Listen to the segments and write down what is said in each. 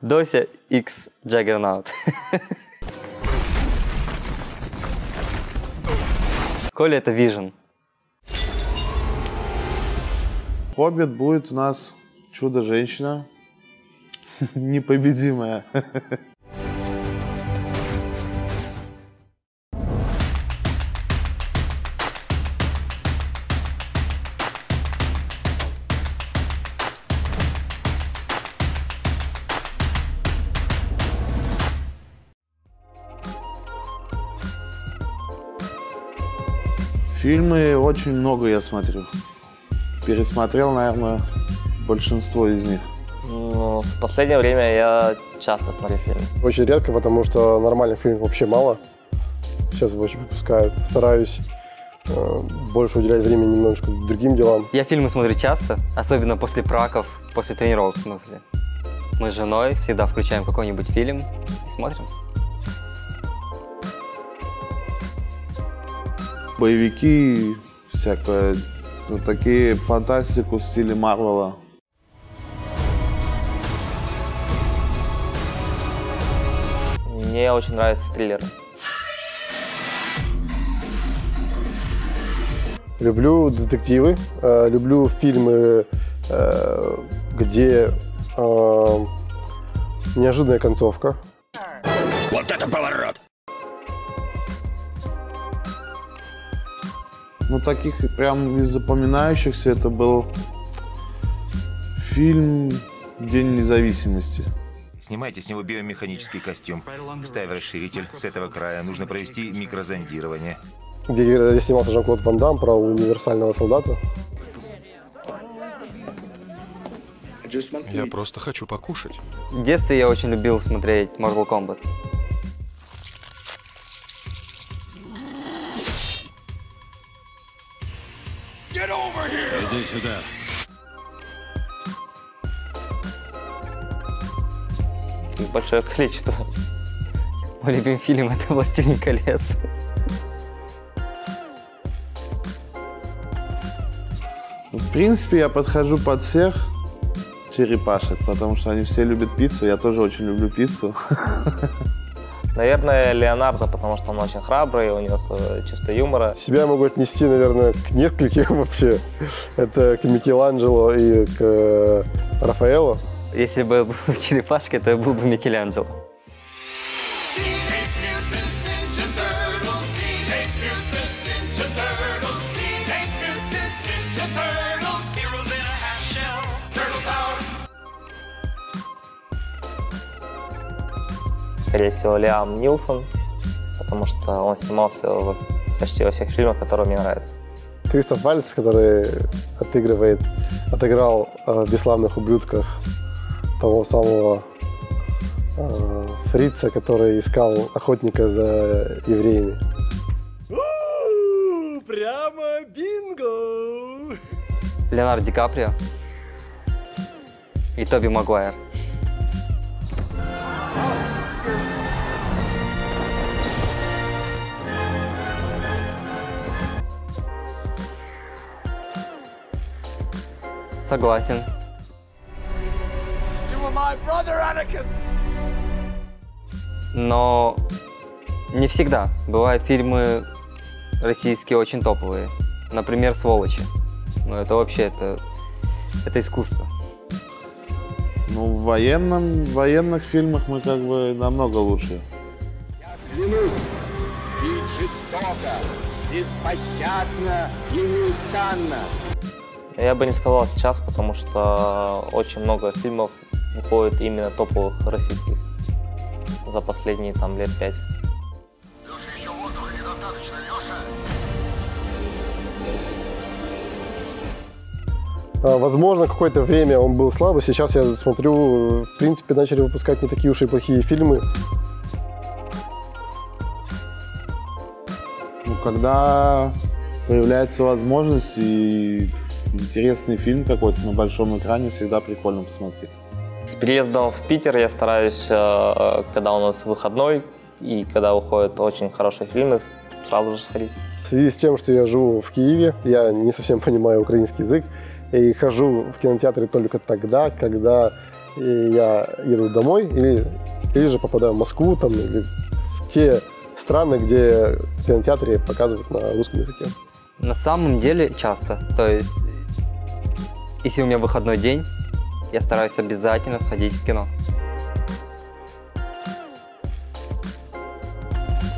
Дося X Juggernaut. Коля это Vision. Хоббит будет у нас Чудо-женщина. Непобедимая. Фильмы очень много я смотрю. Пересмотрел, наверное, большинство из них. Ну, в последнее время я часто смотрю фильмы. Очень редко, потому что нормальных фильмов вообще мало. Сейчас очень выпускают. Стараюсь э, больше уделять времени немножко другим делам. Я фильмы смотрю часто, особенно после праков, после тренировок в смысле. Мы с женой всегда включаем какой-нибудь фильм и смотрим. Боевики, всякое, ну, такие фантастику в стиле Марвела. Мне очень нравятся триллеры. Люблю детективы, э, люблю фильмы, э, где э, неожиданная концовка. Вот это поворот! Ну, таких прям из запоминающихся это был фильм «День независимости». Снимайте с него биомеханический костюм. Ставь расширитель. С этого края нужно провести микрозондирование. Где снимался Жан-Клод Ван Дам про универсального солдата. Я просто хочу покушать. В детстве я очень любил смотреть Mortal Kombat. Иди сюда. Большое количество. Мой любимый фильм это «Властелин колец». В принципе, я подхожу под всех черепашек, потому что они все любят пиццу. Я тоже очень люблю пиццу. Наверное, Леонардо, потому что он очень храбрый, у него чувство юмора. Себя могу отнести, наверное, к нескольким вообще. Это к Микеланджело и к э, Рафаэлу. Если бы был черепашкой, то я был бы Микеланджело. Скорее всего, Лиам Нилсон, потому что он снимался в почти во всех фильмах, которые мне нравятся. Кристоф Вальц, который отыгрывает, отыграл э, в «Бесславных ублюдках» того самого э, фрица, который искал охотника за евреями. Прямо бинго! Леонардо Ди Каприо и Тоби Магуайр. Согласен. You were my brother, Anakin! Но не всегда. Бывают фильмы российские очень топовые. Например, «Сволочи». Ну, это вообще, это, это искусство. Ну, в военном, в военных фильмах мы как бы намного лучше. Клянусь, бить жестоко, беспощадно и неустанно. Я бы не сказал сейчас, потому что очень много фильмов выходит именно топовых российских за последние там лет пять. А, Возможно, какое-то время он был слабый. Сейчас я смотрю, в принципе, начали выпускать не такие уж и плохие фильмы. Ну, когда появляется возможность и интересный фильм какой-то на большом экране, всегда прикольно посмотреть. С переездом в Питер я стараюсь, э, когда у нас выходной и когда выходят очень хорошие фильмы, сразу же сходить. В связи с тем, что я живу в Киеве, я не совсем понимаю украинский язык и хожу в кинотеатры только тогда, когда и я еду домой, или, или же попадаю в Москву там, или в те страны, где в кинотеатре показывают на русском языке. На самом деле часто. То есть, если у меня выходной день, я стараюсь обязательно сходить в кино.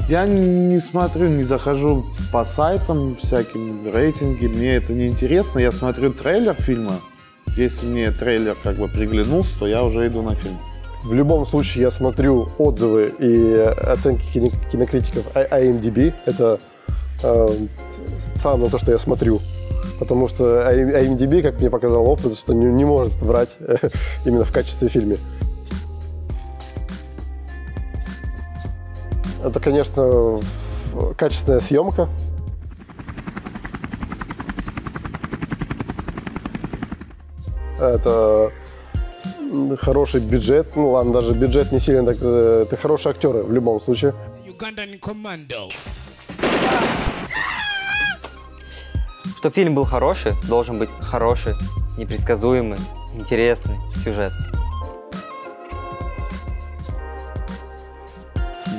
Я не смотрю, не захожу по сайтам всяким, рейтинги, мне это не интересно. Я смотрю трейлер фильма. Если мне трейлер как бы приглянулся, то я уже иду на фильм. В любом случае я смотрю отзывы и оценки кино- кинокритиков IMDb. Это э, самое то, что я смотрю. Потому что IMDb, как мне показал опыт, что не, не может врать э, именно в качестве фильма. Это, конечно, качественная съемка. Это хороший бюджет. Ну ладно, даже бюджет не сильно так. Это хорошие актеры в любом случае. Ugandan commando. Что фильм был хороший, должен быть хороший, непредсказуемый, интересный сюжет.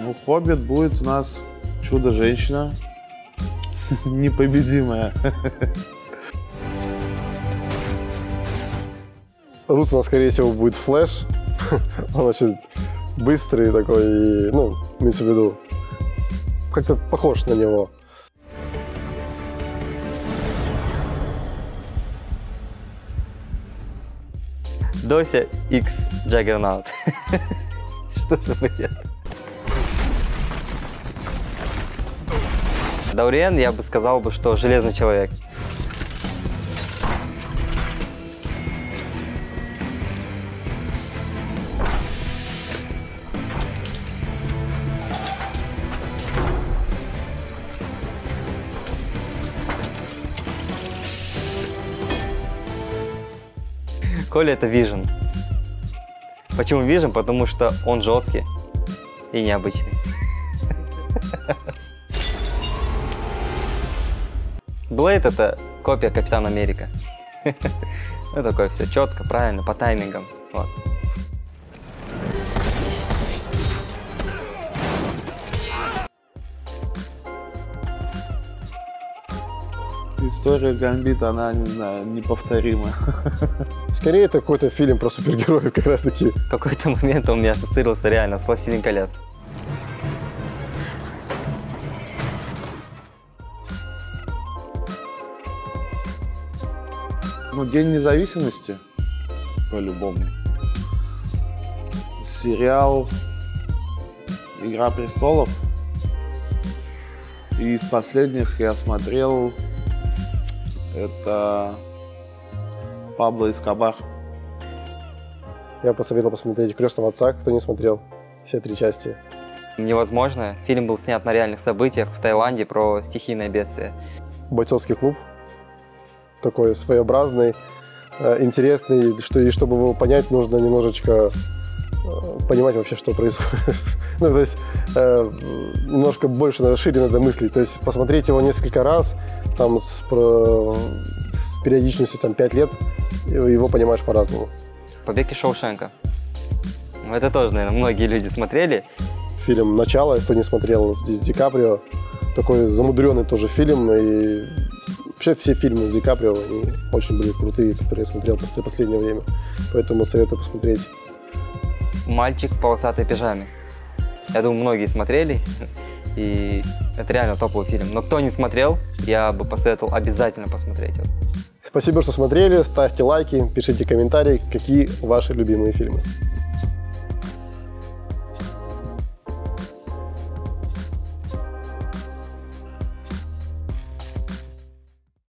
Ну, Хоббит будет у нас чудо-женщина. Непобедимая. Руслан, скорее всего, будет Флэш. Он очень быстрый такой, ну, имеется в виду, как-то похож на него. Дося X Juggernaut. Что за бред? Даурен, я бы сказал бы, что Железный Человек. Коля это Vision. Почему Vision? Потому что он жесткий и необычный. Блейд это копия Капитана Америка. Ну такое все четко, правильно, по таймингам. Вот. История Гамбита, она, не знаю, неповторима. Скорее, это какой-то фильм про супергероев как раз таки. В какой-то момент он мне ассоциировался реально с «Властелин колец». Ну, День независимости, по-любому. Сериал Игра престолов. И из последних я смотрел это Пабло Эскобар. Я посоветовал посмотреть «Крестного отца», кто не смотрел. Все три части. Невозможно. Фильм был снят на реальных событиях в Таиланде про стихийное бедствие. Бойцовский клуб. Такой своеобразный, э, интересный, что, и чтобы его понять, нужно немножечко понимать вообще, что происходит. ну, то есть э, немножко больше надо шире надо мыслить. То есть посмотреть его несколько раз, там с, про- с периодичностью там 5 лет, его понимаешь по-разному. Побег из Шоушенка. Это тоже, наверное, многие люди смотрели. Фильм «Начало», кто не смотрел, с Ди Каприо. Такой замудренный тоже фильм. И вообще все фильмы с Ди Каприо они очень были крутые, которые я смотрел в последнее время. Поэтому советую посмотреть. «Мальчик в полосатой пижаме». Я думаю, многие смотрели. И это реально топовый фильм. Но кто не смотрел, я бы посоветовал обязательно посмотреть. его. Спасибо, что смотрели. Ставьте лайки, пишите комментарии, какие ваши любимые фильмы.